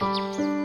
Música